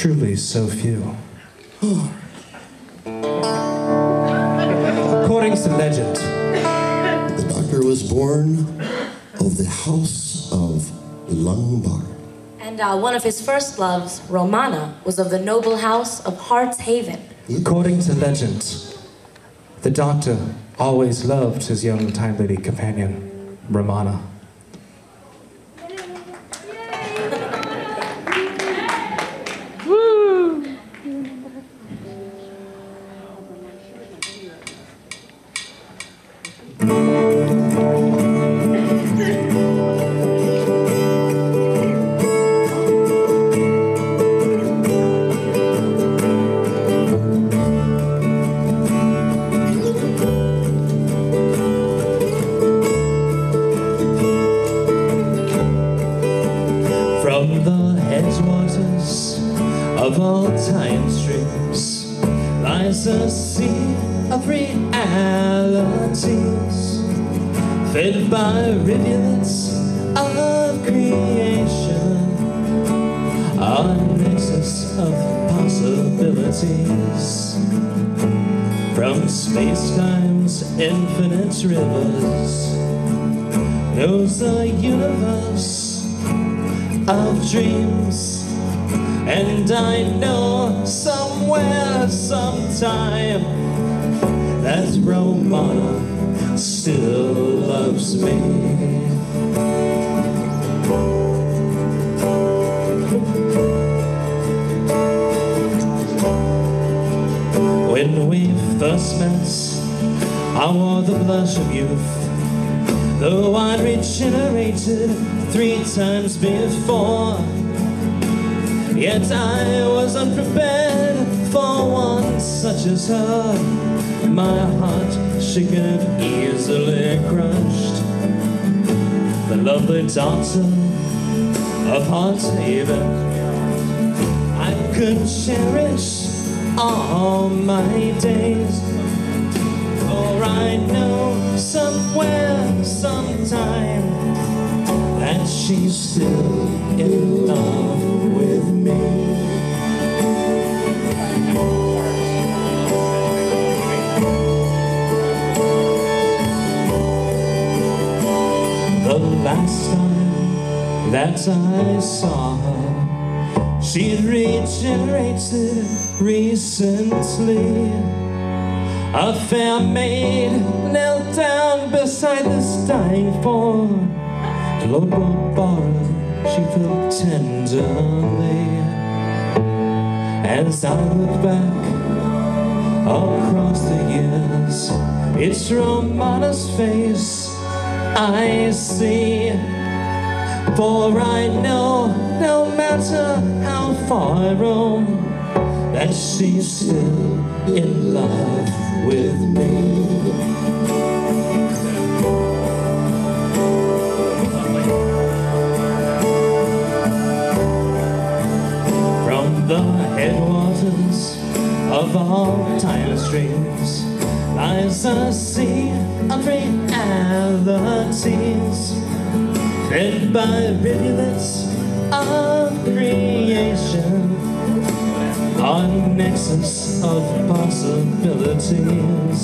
truly so few. According to legend, The doctor was born of the house of Lungbarrow. And uh, one of his first loves, Romana, was of the noble house of Heartshaven. according to legend, the doctor always loved his young time lady companion, Romana. Time streams lies a sea of realities, fed by rivulets of creation, a nexus of possibilities. From space-time's infinite rivers, knows a universe of dreams. And I know somewhere, sometime, that Romana still loves me. When we first met, I wore the blush of youth. Though I'd regenerated three times before, yet I was unprepared for one such as her. My heart shaken, easily crushed. The lovely daughter of Heartshaven, I could cherish all my days. For I know somewhere, sometime, that she's still last time that I saw her, she'd regenerated recently. A fair maid knelt down beside this dying form. Lord Barbara, she felt tenderly. As I look back across the years, it's Romana's face I see. For I know, no matter how far I roam, that she's still in love with me. From the headwaters of all time streams lies a sea of realities fed by rivulets of creation. A nexus of possibilities.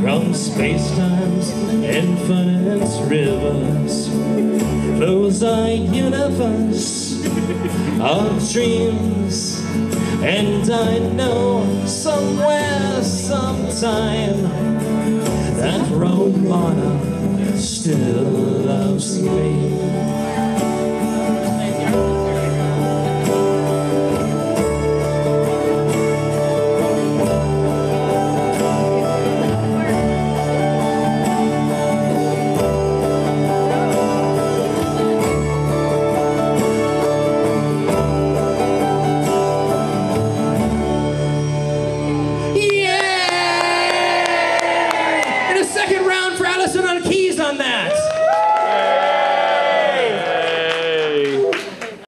From space-time's infinite rivers flows a universe of dreams and I know somewhere sometime that Romana still loves